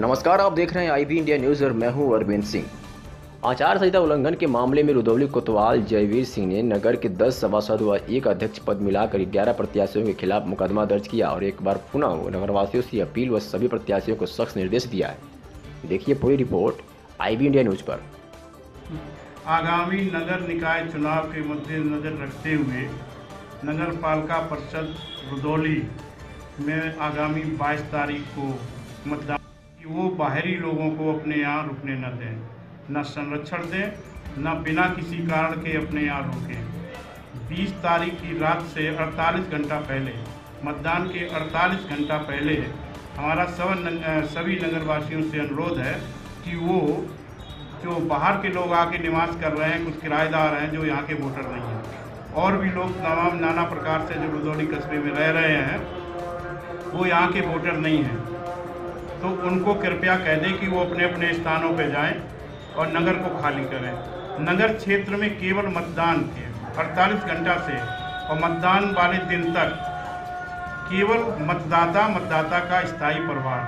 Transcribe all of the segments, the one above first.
नमस्कार, आप देख रहे हैं आईबी इंडिया न्यूज़ और मैं हूँ अरविंद सिंह। आचार संहिता उल्लंघन के मामले में रुदौली कोतवाल जयवीर सिंह ने नगर के 10 सभासद व एक अध्यक्ष पद मिलाकर 11 प्रत्याशियों के खिलाफ मुकदमा दर्ज किया और एक बार पुनः नगरवासियों से अपील व सभी प्रत्याशियों को सख्त निर्देश दिया है। देखिए पूरी रिपोर्ट आईबी इंडिया न्यूज़ पर। आगामी नगर निकाय चुनाव के मद्देनजर रखते हुए नगर पालिका परिषद रुदौली में आगामी 22 तारीख को मतदान कि वो बाहरी लोगों को अपने यहाँ रुकने न दें न संरक्षण दें न बिना किसी कारण के अपने यहाँ रुकें। 20 तारीख की रात से 48 घंटा पहले मतदान के 48 घंटा पहले हमारा सब नंग, सभी नगरवासियों से अनुरोध है कि वो जो बाहर के लोग आके निवास कर रहे हैं कुछ किराएदार हैं जो यहाँ के वोटर नहीं हैं और भी लोग तमाम नाना प्रकार से जो रुदौली कस्बे में रह रहे हैं वो यहाँ के वोटर नहीं हैं। तो उनको कृपया कह दें कि वो अपने अपने स्थानों पर जाएँ और नगर को खाली करें। नगर क्षेत्र में केवल मतदान के 48 घंटा से और मतदान वाले दिन तक केवल मतदाता मतदाता का स्थायी परिवार,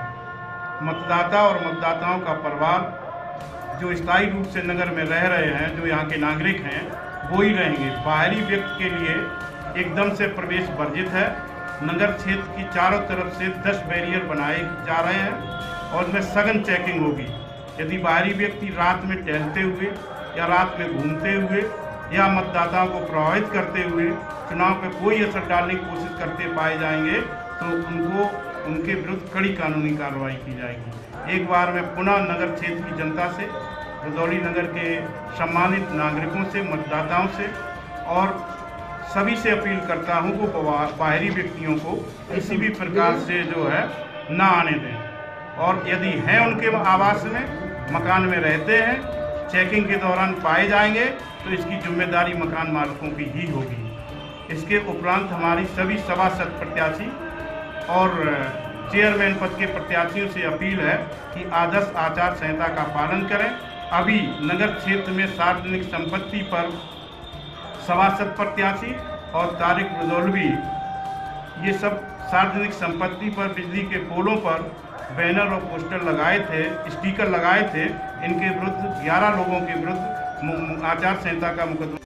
मतदाता और मतदाताओं का परिवार जो स्थायी रूप से नगर में रह रहे हैं, जो यहाँ के नागरिक हैं, वो ही रहेंगे। बाहरी व्यक्ति के लिए एकदम से प्रवेश वर्जित है। नगर क्षेत्र की चारों तरफ़ से 10 बैरियर बनाए जा रहे हैं और उनमें सघन चेकिंग होगी। यदि बाहरी व्यक्ति रात में टहलते हुए या रात में घूमते हुए या मतदाताओं को प्रभावित करते हुए चुनाव पर कोई असर डालने की कोशिश करते पाए जाएँगे तो उनको, उनके विरुद्ध कड़ी कानूनी कार्रवाई की जाएगी। एक बार मैं पुनः नगर क्षेत्र की जनता से रुदौली नगर के सम्मानित नागरिकों से, मतदाताओं से और सभी से अपील करता हूँ कि बाहरी व्यक्तियों को किसी भी प्रकार से जो है ना आने दें। और यदि हैं उनके आवास में, मकान में रहते हैं चेकिंग के दौरान पाए जाएँगे तो इसकी ज़िम्मेदारी मकान मालिकों की ही होगी। इसके उपरांत हमारी सभी सभासद प्रत्याशी और चेयरमैन पद के प्रत्याशियों से अपील है कि आदर्श आचार संहिता का पालन करें। अभी नगर क्षेत्र में सार्वजनिक संपत्ति पर सभासद प्रत्याशी और तारिक रजौलवी। ये सब सार्वजनिक संपत्ति पर, बिजली के पोलों पर बैनर और पोस्टर लगाए थे, स्टिकर लगाए थे। इनके विरुद्ध 11 लोगों के विरुद्ध आचार संहिता का मुकदमा